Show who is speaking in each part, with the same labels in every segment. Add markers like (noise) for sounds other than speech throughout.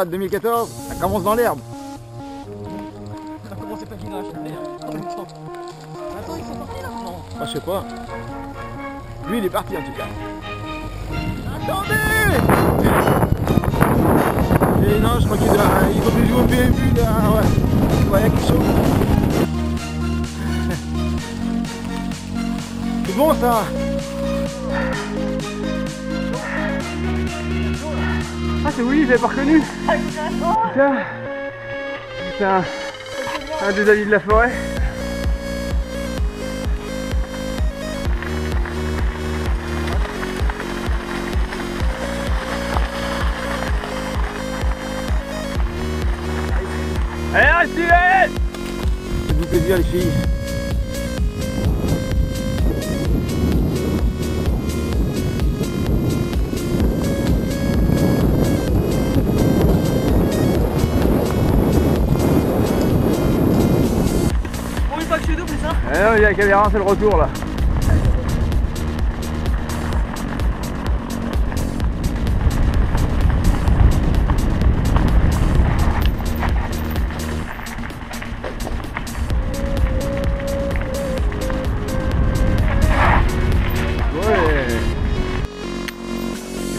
Speaker 1: Ça voilà 2014, ça commence dans l'herbe.
Speaker 2: Comment c'est pas qu'il a acheté Attends, ils sont partis là Non.
Speaker 1: Ah, je sais pas. Lui il est parti en tout cas. Attendez Et non, je crois qu'il doit. Il faut plus jouer au PMU là. Ouais. Il a quelque chose. (laughs) C'est bon ça Ah c'est oui, j'avais pas reconnu Putain. C'est un, des amis de la forêt. Allez, reste allez Faites-vous plaisir les filles la caméra, c'est le retour là. Ouais.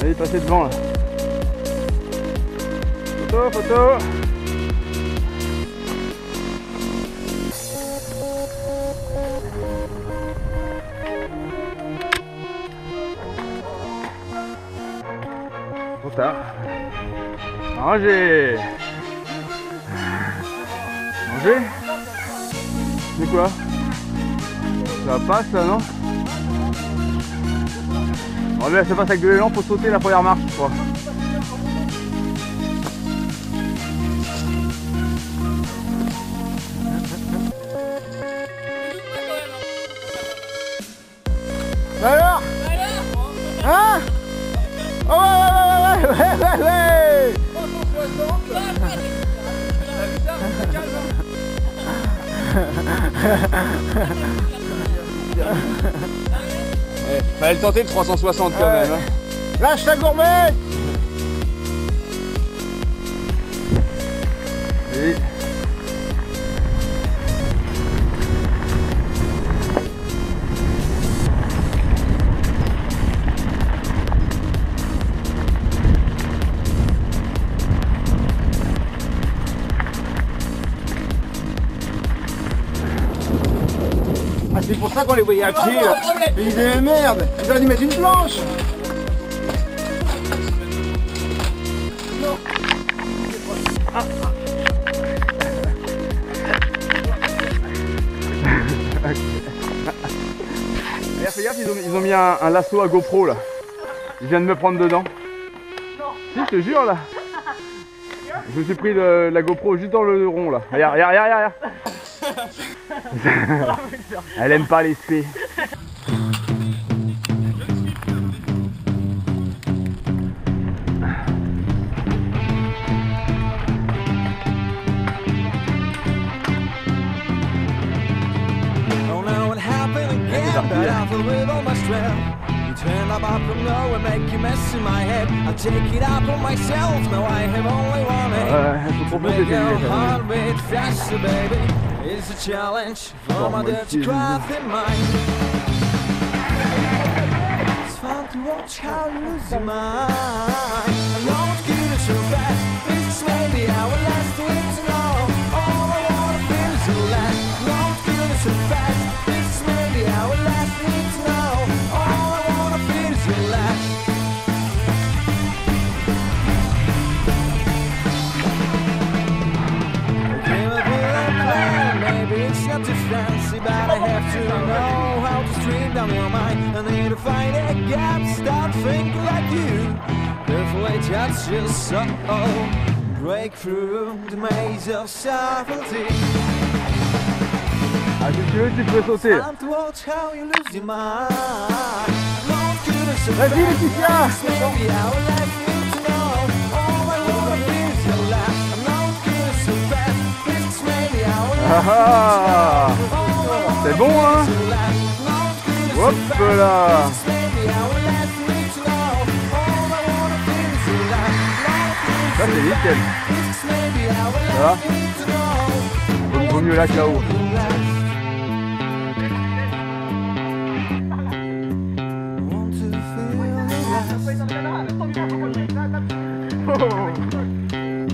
Speaker 1: Allez, passez devant là. Photo, photo. Trop tard. Manger. Manger C'est quoi? Ça passe ça non? Oh mais ça passe avec de l'élan pour sauter la première marche je crois. Ouais,
Speaker 3: fallait le tenter le 360 quand même. hein.
Speaker 1: Lâche ta gourmet Ah, c'est pour ça qu'on les voyait à pied. Ils disaient merde, ils auraient dû mettre une planche. Regarde, fais gaffe, ils ont, ils ont mis un, un lasso à GoPro là. Ils viennent de me prendre dedans. Si, je te jure là. Je me suis pris le- la GoPro juste dans le rond là. Regarde, regarde, regarde, regarde. Elle aime pas les spé.
Speaker 4: Don't know what happened again, but I feel with all my strength. You turn up out from nowhere, make you mess in my head. I take it up on myself, now I have only one aim.
Speaker 1: Faut trop
Speaker 4: Make your heart beat faster, baby. It's a challenge for my dirty crafty mind. It's fun to watch how you lose your mind. I know it's good as your bad. It's maybe our last week gaps that think like you. They've waited your. Break through the maze of subtlety.
Speaker 1: Are you sure this
Speaker 4: will see? Watch how you lose your mind. I you
Speaker 1: C'est bon, hein Hop là C'est nickel. Ça va. Vaut- mieux là
Speaker 4: last.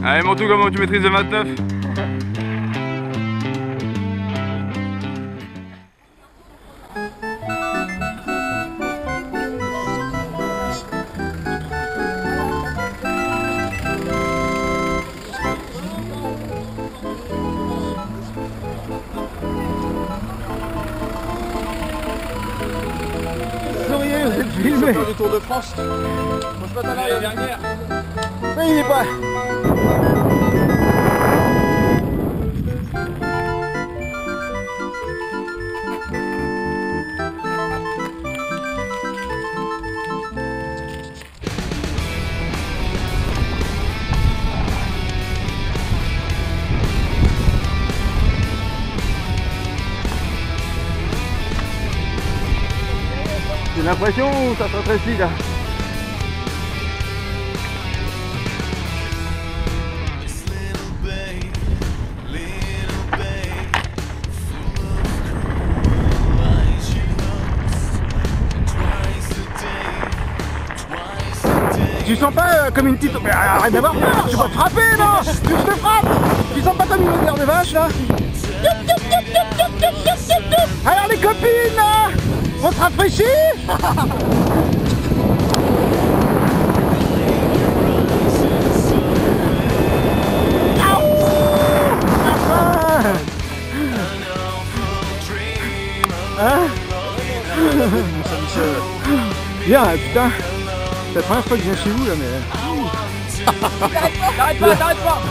Speaker 1: Allez mon tout comment tu maîtrises le 29
Speaker 2: filmé.
Speaker 3: du Tour de France. Moi, je pas l'année dernière.
Speaker 2: Mais il est pas.
Speaker 1: J'ai l'impression ou ça se rétrécit là
Speaker 2: Tu sens pas euh, comme une petite. Mais arrête d'avoir peur Tu vas te frapper non Tu te frappes Tu sens pas comme une odeur de vache là Alors les copines là On se rafraîchit (laughs) Hein Bien, putain C'est la première fois que je viens chez vous là, mais...
Speaker 3: T'arrêtes pas, t'arrêtes pas.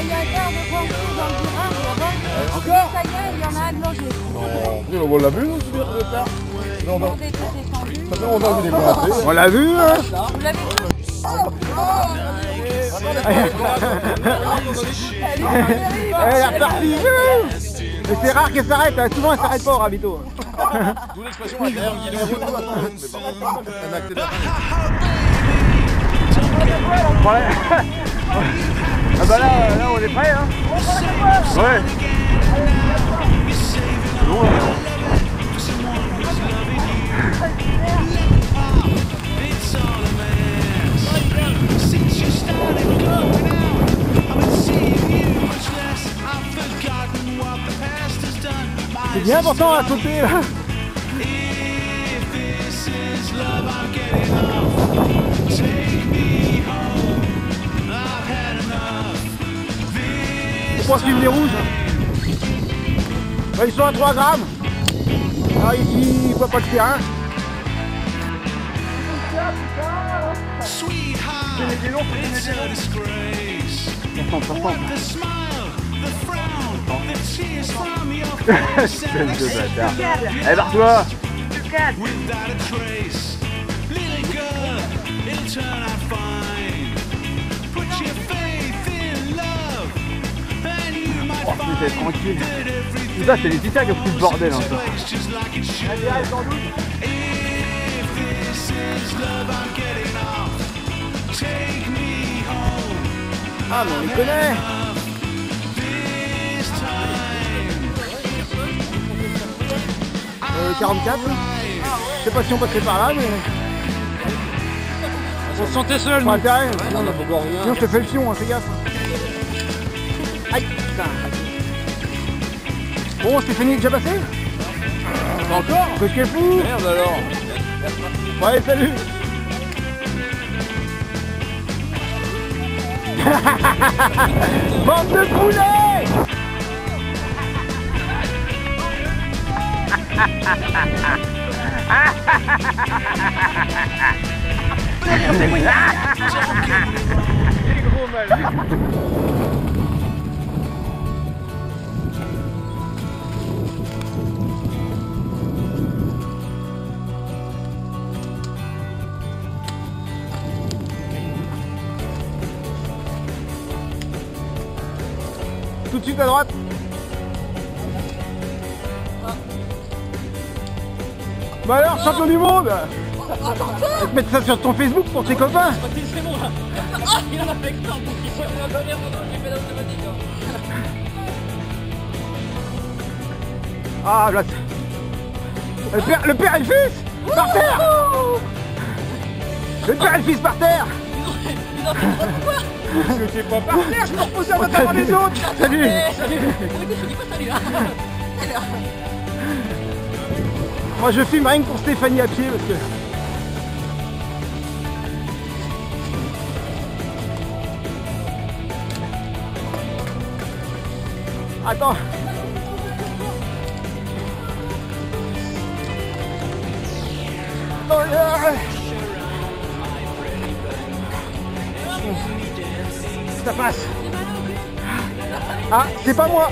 Speaker 5: Il y a un quart de Guangzhou dans le Jura, là-bas.
Speaker 3: Encore longtemps qu'il est commencé.
Speaker 2: On l'a vu, hein.
Speaker 5: Vous l'avez
Speaker 2: Elle est repartie Mais c'est rare qu'elle s'arrête, hein. souvent elle s'arrête pas au. (laughs)
Speaker 3: D'où l'expression accélérateur.
Speaker 1: Ouais. (laughs) Ah bah là, là on est prêt hein. Ouais
Speaker 2: C'est bien important à là Faut pas suivre les rouges. Ils sont à 3 grammes. Alors ici, il voit pas le terrain.
Speaker 1: Espèce de bâtard. Allez barre-toi Oh putain, tranquille Tout ça c'est les titans qui ont foutu le bordel hein, ça.
Speaker 2: Ah, mais on les connaît. Euh, 44. Je sais pas si on passerait par là, mais.
Speaker 3: On se sentait seul,
Speaker 2: Pas intérêt.
Speaker 3: On n'a pas encore rien.
Speaker 2: Sinon, je te fais le fion, hein, fais gaffe. Aïe, putain. Bon, Stéphanie est déjà passé
Speaker 3: Pas encore
Speaker 2: Qu'est-ce qu'elle fout
Speaker 3: Merde alors.
Speaker 2: Ouais, salut (laughs) Bande de poulets (laughs) de suite à droite. Bah alors, champion du monde Va te mettre ça sur ton Facebook pour tes copains.
Speaker 3: C'est bon là. Ah, il en a fait que ça. donc Il faut me donner pendant que j'ai fait l'automatique.
Speaker 2: Ah là. Le père, le père et le fils Par terre Le père et le fils par terre Je sais pas je me reposais en attendant les autres Salut
Speaker 3: Salut.
Speaker 2: Moi je filme rien que pour Stéphanie à pied parce que. Attends Oh. Ça passe. Ah, c'est pas moi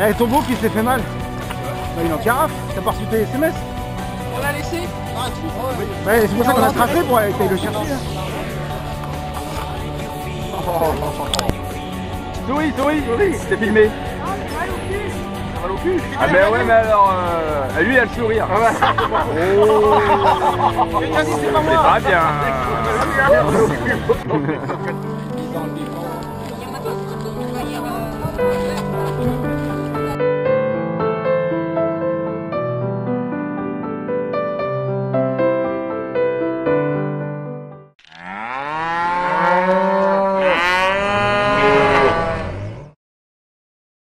Speaker 2: Eh, ton beau qui s'est fait mal Bah il est en carafe, t'as pas reçu tes SMS
Speaker 3: On l'a laissé
Speaker 2: Ouais, c'est pour ça qu'on a tracé pour aller le chercher. hein.
Speaker 1: Souris, souris, souris, c'est filmé. Ah ben ouais mais alors euh, lui il a le sourire. Oh (laughs) C'est pas bien. (laughs)